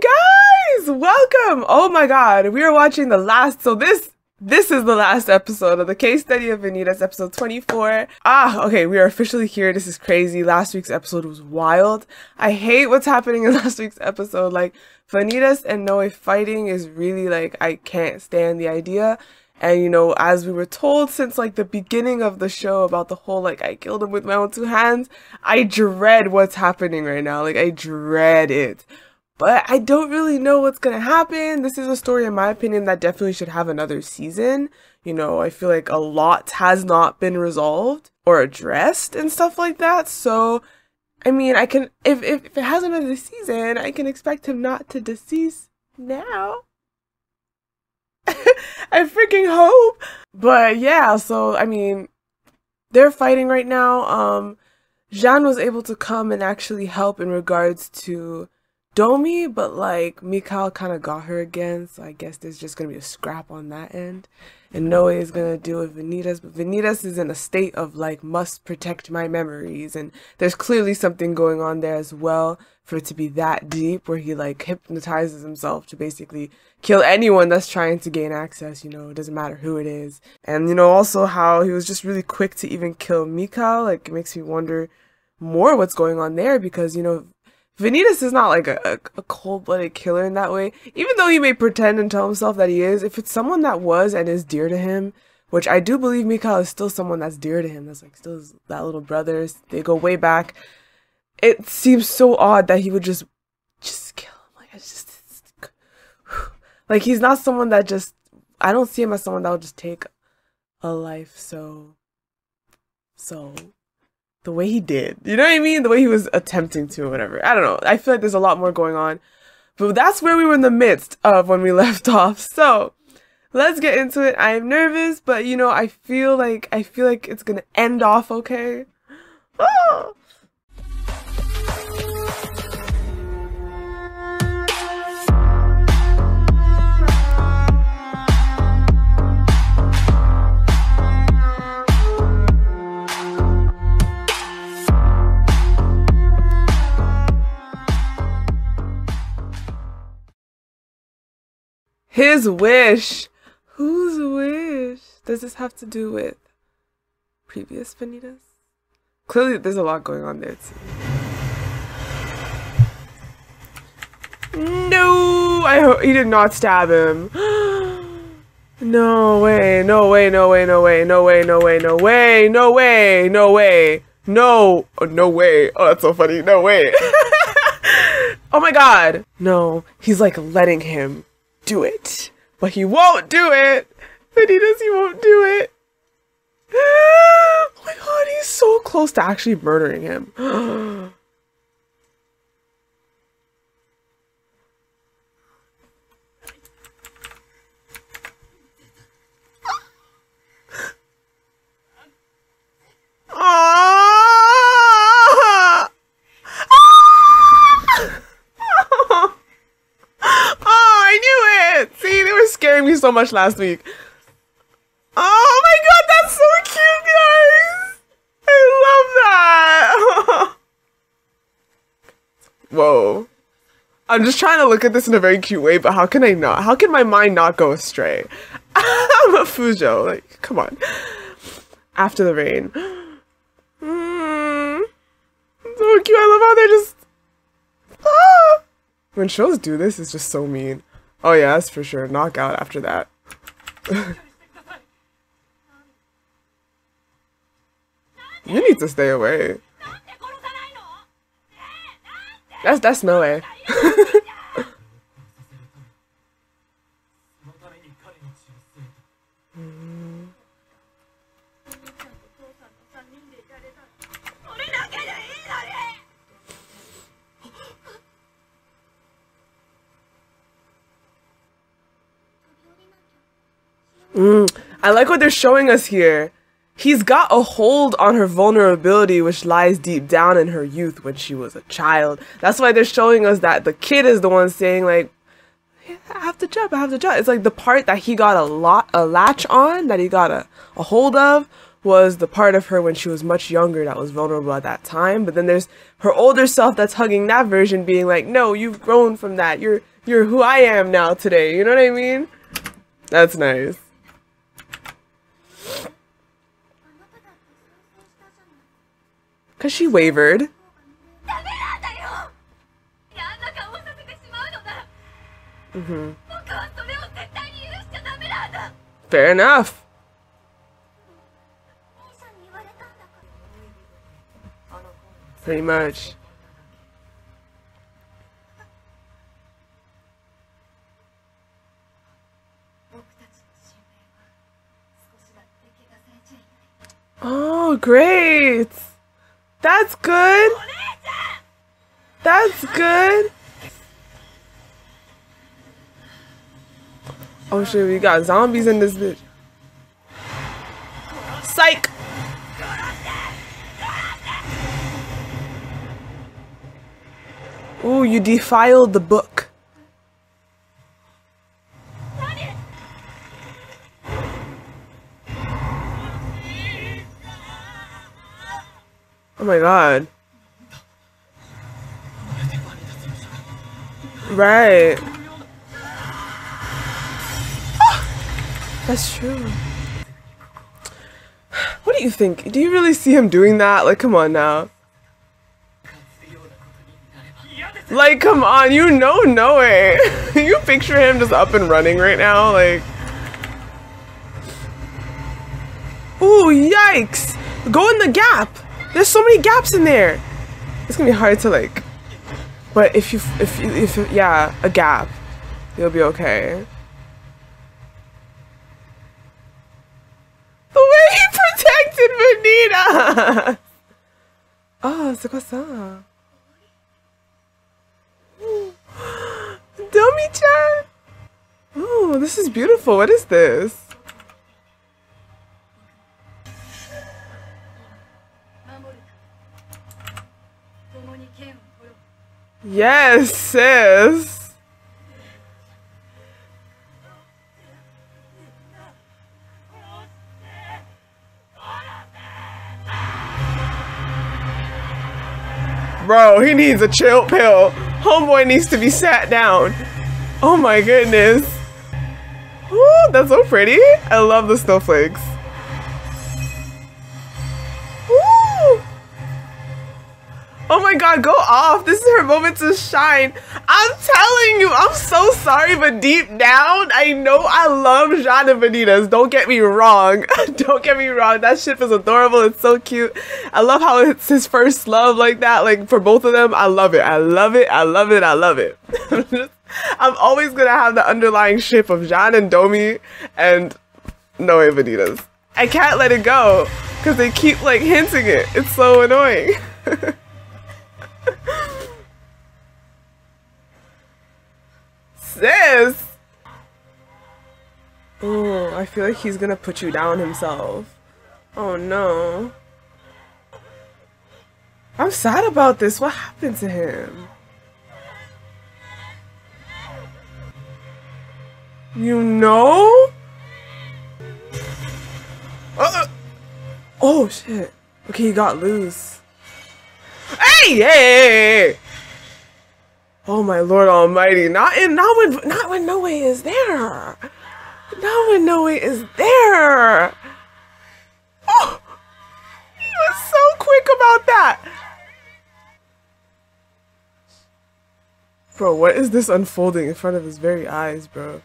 guys, welcome. Oh my god, we are watching the last. So this this is the last episode of the case study of Vanitas, episode 24. Ah, okay, we are officially here. This is crazy. Last week's episode was wild. I hate what's happening in last week's episode. Like, Vanitas and Noe fighting is really like, I can't stand the idea. And you know, as we were told since like the beginning of the show about the whole like I killed him with my own two hands, I dread what's happening right now. Like I dread it. But I don't really know what's gonna happen. This is a story, in my opinion, that definitely should have another season. You know, I feel like a lot has not been resolved or addressed and stuff like that. So, I mean, I can, if, if, if it has another season, I can expect him not to decease now. I freaking hope. But yeah, so, I mean, they're fighting right now. Um, Jeanne was able to come and actually help in regards to Domi, but like Mikhail kind of got her again, so I guess there's just gonna be a scrap on that end. And Noe is gonna deal with Vanitas, but Vanitas is in a state of like must protect my memories, and there's clearly something going on there as well for it to be that deep, where he like hypnotizes himself to basically kill anyone that's trying to gain access. You know, it doesn't matter who it is, and you know also how he was just really quick to even kill Mikhail. Like it makes me wonder more what's going on there because you know Vanitas is not like a, a, cold-blooded killer in that way. Even though he may pretend and tell himself that he is, if it's someone that was and is dear to him, which I do believe Mikhail is still someone that's dear to him, that's like still that little brother, they go way back. It seems so odd that he would just, just kill him. Like, it's just, like he's not someone that just, I don't see him as someone that would just take a life so, so the way he did. You know what I mean? The way he was attempting to or whatever. I don't know. I feel like there's a lot more going on. But that's where we were in the midst of when we left off. So let's get into it. I am nervous, but you know, I feel like I feel like it's gonna end off okay. Oh. His wish. Whose wish does this have to do with previous Vanitas? Clearly, there's a lot going on there too. No, I hope he did not stab him. no way, no way, no way, no way, no way, no way, no way, no way, no way, no, oh, no way. Oh, that's so funny. No way. oh my god. No, he's like letting him do it. But he won't do it. Vanitas, he won't do it. Oh my god, he's so close to actually murdering him. so much last week. Oh my god, that's so cute, guys! I love that! Whoa. I'm just trying to look at this in a very cute way, but how can I not? How can my mind not go astray? I'm a Fujo, like, come on. After the rain. Mm, so cute, I love how they're just... Ah! When shows do this, it's just so mean. Oh yeah, that's for sure. Knockout after that. you need to stay away. That's that's no way. Mm, I like what they're showing us here. He's got a hold on her vulnerability, which lies deep down in her youth when she was a child. That's why they're showing us that the kid is the one saying, like, I have to jump, I have to jump. It's like the part that he got a lot, a latch on, that he got a, a hold of, was the part of her when she was much younger that was vulnerable at that time. But then there's her older self that's hugging that version, being like, "No, you've grown from that. You're you're who I am now today." You know what I mean? That's nice. Cause she wavered. Mm-hmm. Fair enough. Pretty much. Oh, great! That's good! That's good! Oh shit, we got zombies in this bitch. Psych! Ooh, you defiled the book. Oh my god. Right. That's true. What do you think? Do you really see him doing that? Like, come on now. Like, come on, you know no way. you picture him just up and running right now, like. Ooh, yikes! Go in the gap! There's so many gaps in there! It's gonna be hard to, like. But if you, if, if, yeah, a gap, you'll be okay. The way he protected Vanitas! Oh, c'est quoi ça? Oh, this is beautiful. What is this? Yes, sis! Bro, he needs a chill pill. Homeboy needs to be sat down. Oh my goodness. Ooh, that's so pretty. I love the snowflakes. Oh my god, go off. This is her moment to shine. I'm telling you, I'm so sorry, but deep down, I know I love Jeanne and Vanitas. Don't get me wrong. Don't get me wrong. That ship is adorable. It's so cute. I love how it's his first love like that. Like for both of them, I love it. I love it. I love it. I love it. I'm always gonna have the underlying ship of Jeanne and Domi and Noe Vanitas. I can't let it go because they keep like hinting it. It's so annoying. Sis! Oh, I feel like he's gonna put you down himself. Oh no. I'm sad about this. What happened to him? You know? Uh, oh shit. Okay, he got loose. Hey, hey, hey, hey. Oh my lord almighty. Not in not when not when Noe is there. Not when Noe is there. Oh he was so quick about that. Bro, what is this unfolding in front of his very eyes, bro?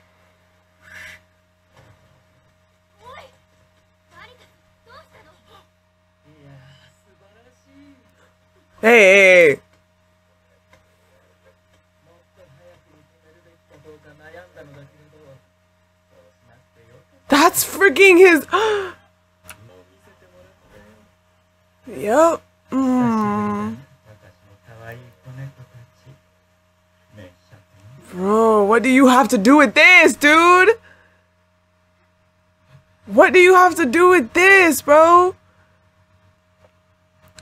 Hey, hey, hey. That's freaking his. yep. Mm. Bro, what do you have to do with this, dude? What do you have to do with this, bro? Oh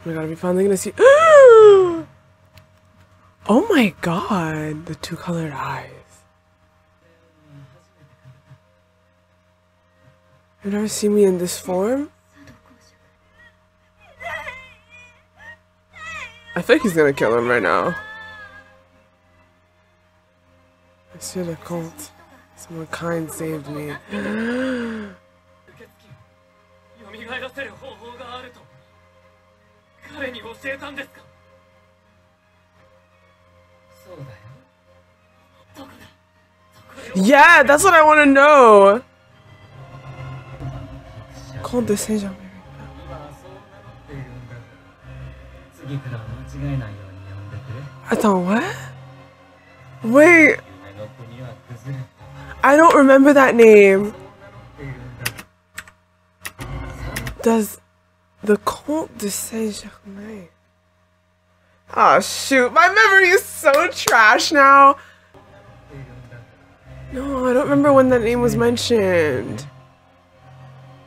my god, we finally gonna see? oh my god, the two colored eyes. You never see me in this form? I think he's gonna kill him right now. I see the cult. Someone kind saved me. yeah, that's what I want to know condescension. I thought, what? Wait. I don't remember that name. Does the Comte de Saint Germain? Oh ah, shoot, my memory is so trash now. No, I don't remember when that name was mentioned.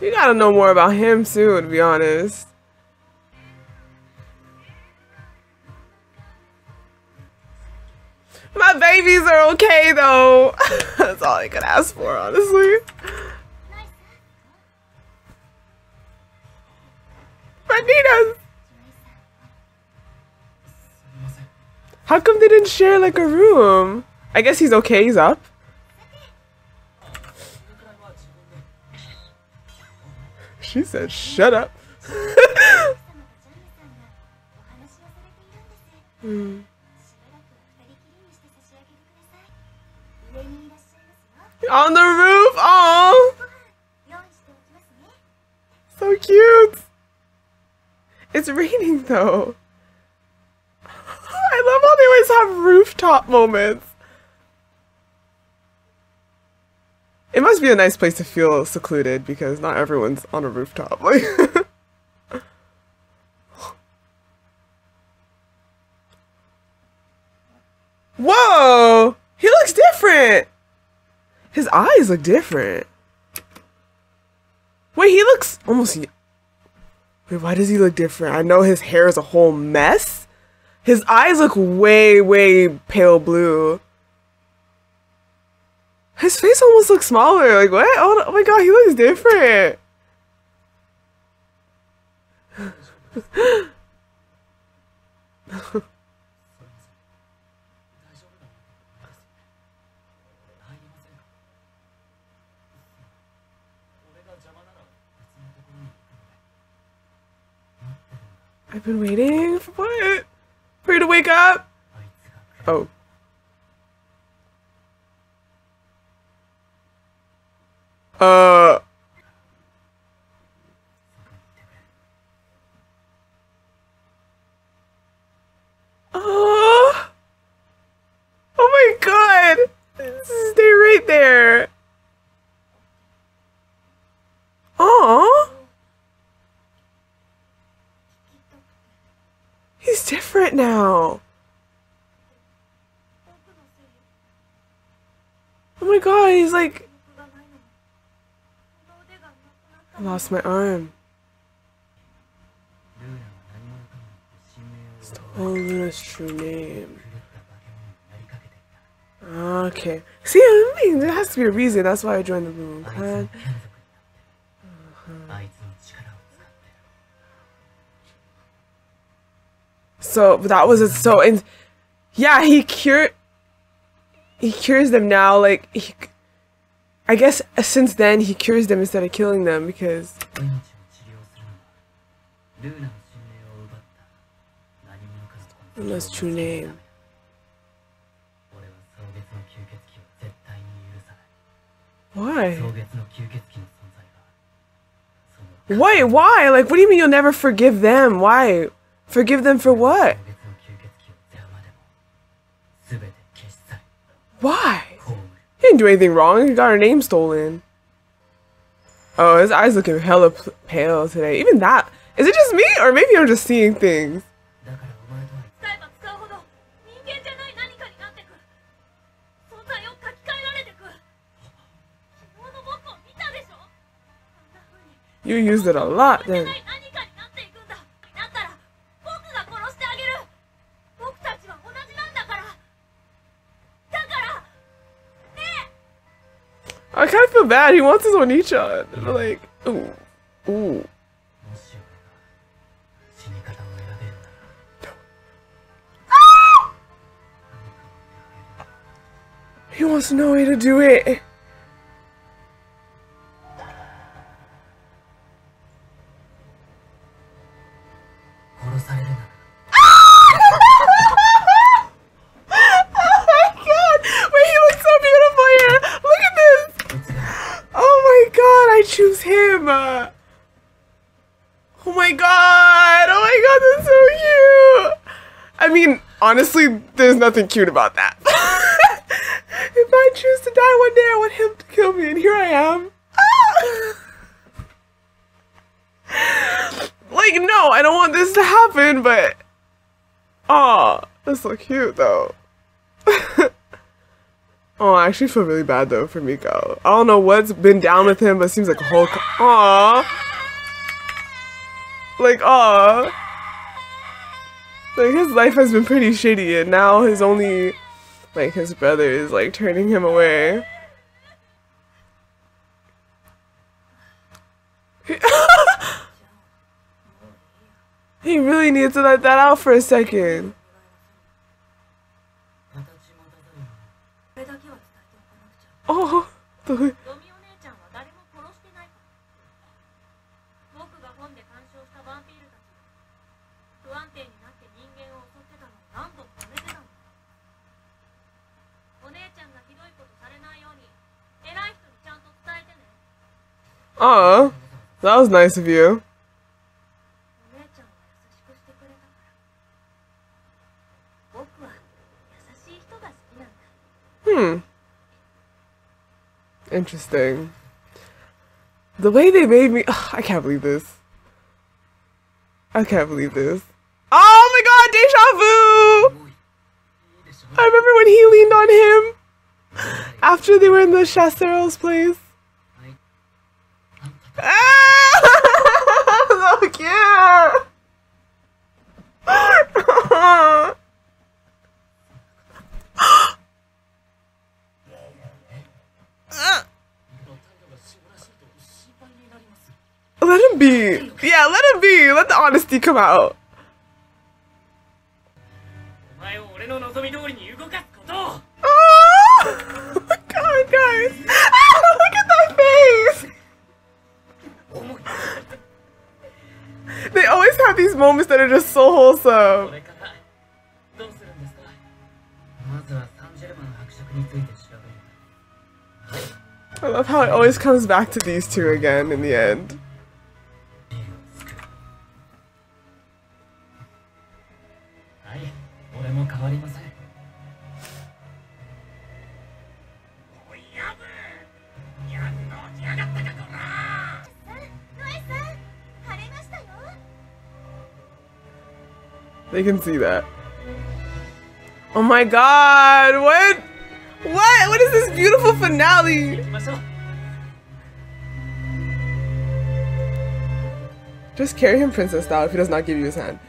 You gotta know more about him too, to be honest. My babies are okay though. That's all I could ask for, honestly. Vanitas! How come they didn't share like a room? I guess he's okay, he's up. She said, shut up. On the roof! Oh, so cute. It's raining though. I love how they always have rooftop moments. It must be a nice place to feel secluded because not everyone's on a rooftop. Like Whoa! He looks different. His eyes look different. Wait, he looks almost Wait, why does he look different? I know his hair is a whole mess. His eyes look way, way pale blue. His face almost looks smaller. Like what? Oh, oh my god, he looks different. I've been waiting for what? For you to wake up? Oh. Uh. Oh. Oh my god. Stay right there. Aw. He's different now. Oh my god, he's like. I lost my arm. Stole Luna's true name. Okay. See, I mean, there has to be a reason. That's why I joined the Moon Clan. Uh-huh. So that was it. So and yeah, he cured. He cures them now. Like he I guess uh, since then he cures them instead of killing them because. Luna's true name. Why? Wait, why? Like, what do you mean you'll never forgive them? Why? Forgive them for what? Why? didn't do anything wrong. He got her name stolen. Oh, his eyes looking hella pale today. Even that. Is it just me? Or maybe I'm just seeing things. You used it a lot then. I kind of feel bad. He wants his one like, ooh, ooh. He wants no way to do it. Honestly, there's nothing cute about that. if I choose to die one day, I want him to kill me, and here I am. like, no, I don't want this to happen, but. Aw, that's so cute though. Oh, I actually feel really bad though for Miko. I don't know what's been down with him, but it seems like a whole. Aw. Like, aw like his life has been pretty shitty and now his only like his brother is like turning him away. He really needs to let that out for a second. Oh Aw, that was nice of you. Hmm. Interesting. The way they made me- ugh, I can't believe this. I can't believe this. Oh my god, deja vu! I remember when he leaned on him after they were in the Chasterel's place. Yeah, let it be. Let the honesty come out. Oh, God, guys. Look at that face. They always have these moments that are just so wholesome. I love how it always comes back to these two again in the end. も変わりませんおいやぶやっと落ちやがったかこらノエさん晴れましたよ They can see that. Oh my god, what? What? What is this beautiful finale? 行きましょう Just carry him princess style if he does not give you his hand.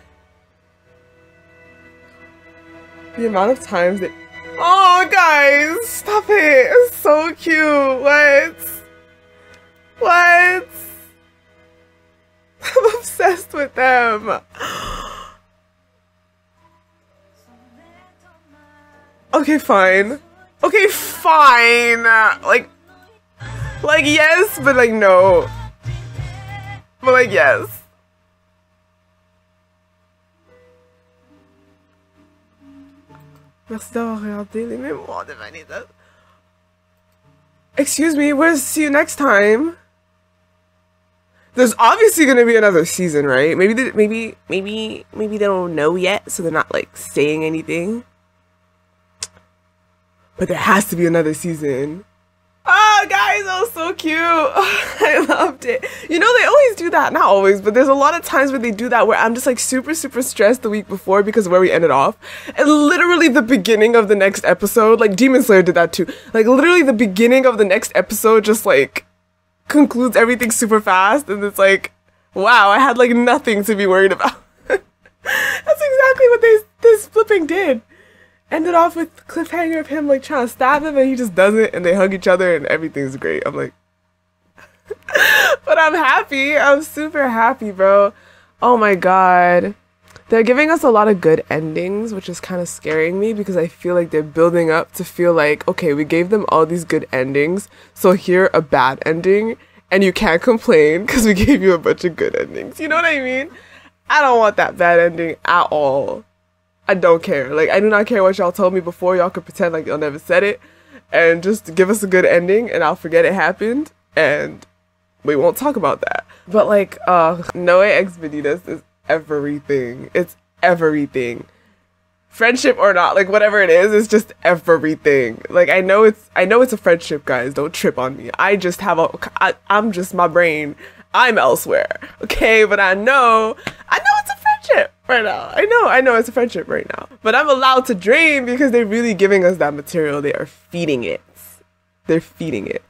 The amount of times that. Oh, guys! Stop it! It's so cute! What? What? I'm obsessed with them. Okay, fine. Okay, fine. Like, like yes, but like no. But like yes. Merci d'avoir regardé les mémoires de Vanitas. Excuse me, we'll see you next time. There's obviously gonna be another season, right? Maybe they, maybe maybe maybe they don't know yet, so they're not like saying anything. But there has to be another season. Oh, guys, that was so cute. I loved it. You know, they always do that. Not always, but there's a lot of times where they do that where I'm just like super, super stressed the week before because of where we ended off. And literally the beginning of the next episode, like Demon Slayer did that too. Like literally the beginning of the next episode just like concludes everything super fast, and it's like, wow, I had like nothing to be worried about. That's exactly what they this flipping did. Ended off with cliffhanger of him like trying to stab him, and he just does it, and they hug each other, and everything's great. I'm like, but I'm happy. I'm super happy, bro. Oh my god. They're giving us a lot of good endings, which is kind of scaring me because I feel like they're building up to feel like, okay, we gave them all these good endings, so here a bad ending, and you can't complain because we gave you a bunch of good endings. You know what I mean? I don't want that bad ending at all. I don't care. Like, I do not care what y'all told me before. Y'all could pretend like y'all never said it and just give us a good ending and I'll forget it happened and we won't talk about that. But like, uh, Noe X Vanitas is everything. It's everything. Friendship or not, like whatever it is, it's just everything. Like I know it's, I know it's a friendship, guys. Don't trip on me. I just have a, I, I'm just my brain. I'm elsewhere, okay? But I know, I know it's a friendship right now. I know, I know it's a friendship right now. But I'm allowed to dream because they're really giving us that material. They are feeding it. They're feeding it.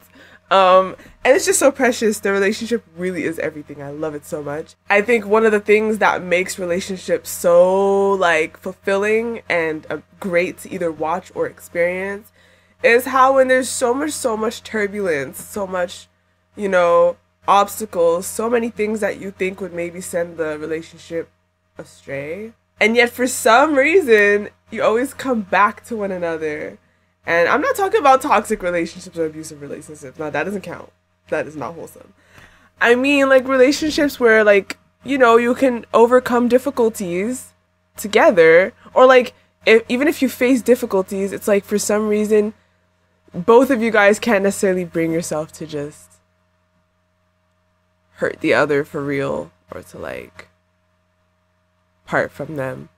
Um, and it's just so precious. The relationship really is everything. I love it so much. I think one of the things that makes relationships so like fulfilling and uh, great to either watch or experience is how when there's so much, so much turbulence, so much, you know, obstacles, so many things that you think would maybe send the relationship astray. And yet, for some reason, you always come back to one another and I'm not talking about toxic relationships or abusive relationships. No, that doesn't count. That is not wholesome. I mean, like relationships where, like, you know, you can overcome difficulties together, or like, if, even if you face difficulties, it's like for some reason, both of you guys can't necessarily bring yourself to just hurt the other for real or to like part from them.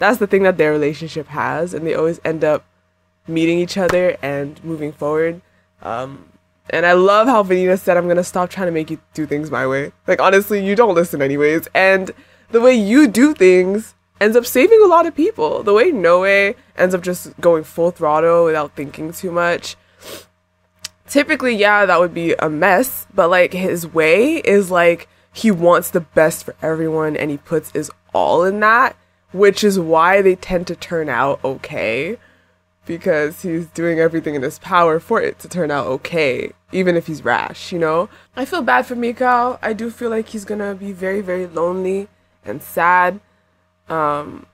That's the thing that their relationship has, and they always end up meeting each other and moving forward. Um, and I love how Vanita said, I'm gonna stop trying to make you do things my way. Like, honestly, you don't listen anyways. And the way you do things ends up saving a lot of people. The way Noe ends up just going full throttle without thinking too much. Typically, yeah, that would be a mess, but like his way is like he wants the best for everyone and he puts his all in that, which is why they tend to turn out okay because he's doing everything in his power for it to turn out okay, even if he's rash, you know? I feel bad for Mikao. I do feel like he's gonna be very, very lonely and sad. Um,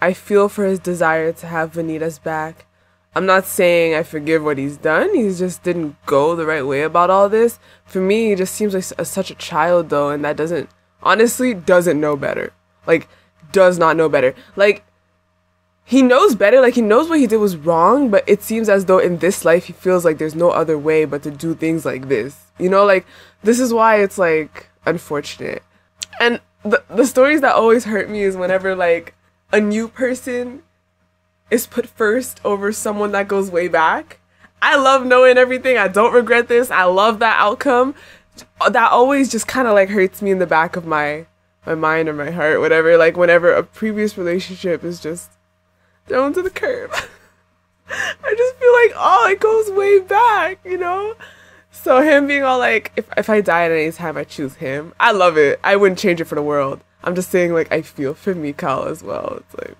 I feel for his desire to have Vanitas back. I'm not saying I forgive what he's done. He just didn't go the right way about all this. For me, he just seems like a, such a child, though, and that doesn't, honestly, doesn't know better. Like, does not know better. Like, he knows better like he knows what he did was wrong but it seems as though in this life he feels like there's no other way but to do things like this you know like this is why it's like unfortunate and the, the stories that always hurt me is whenever like a new person is put first over someone that goes way back i love knowing everything i don't regret this i love that outcome that always just kind of like hurts me in the back of my my mind or my heart whatever like whenever a previous relationship is just thrown to the curb. I just feel like, oh, it goes way back, you know? So him being all like, if, if I die at any time, I choose him. I love it. I wouldn't change it for the world. I'm just saying, like, I feel for Mikao as well. It's like,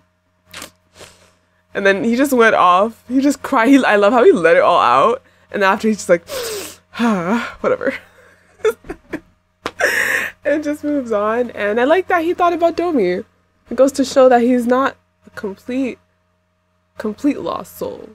and then he just went off. He just cried. He, I love how he let it all out. And after he's just like, ah, whatever. and just moves on. And I like that he thought about Domi. It goes to show that he's not a complete complete lost soul.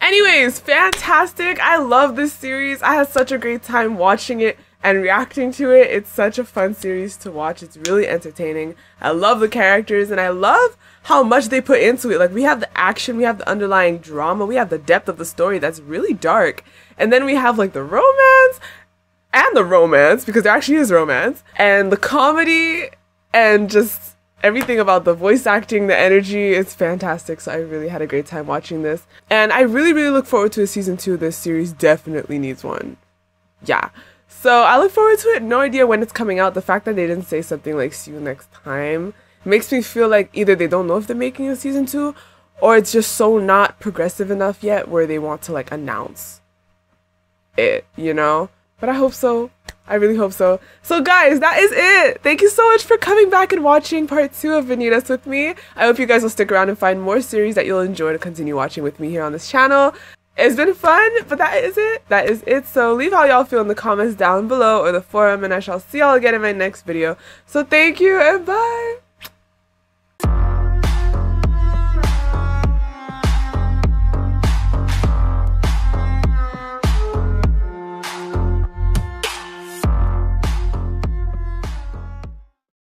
Anyways, fantastic. I love this series. I had such a great time watching it and reacting to it. It's such a fun series to watch. It's really entertaining. I love the characters and I love how much they put into it. Like we have the action, we have the underlying drama, we have the depth of the story that's really dark. And then we have like the romance and the romance because there actually is romance and the comedy and just everything about the voice acting, the energy, it's fantastic. So I really had a great time watching this. And I really, really look forward to a season two. This series definitely needs one. Yeah. So I look forward to it. No idea when it's coming out. The fact that they didn't say something like see you next time makes me feel like either they don't know if they're making a season two or it's just so not progressive enough yet where they want to like announce it, you know? But I hope so. I really hope so. So guys, that is it. Thank you so much for coming back and watching part two of Vanitas with me. I hope you guys will stick around and find more series that you'll enjoy to continue watching with me here on this channel. It's been fun, but that is it. That is it. So leave how y'all feel in the comments down below or the forum and I shall see y'all again in my next video. So thank you and bye.